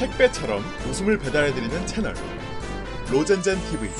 택배처럼 웃음을 배달해드리는 채널 로젠젠 TV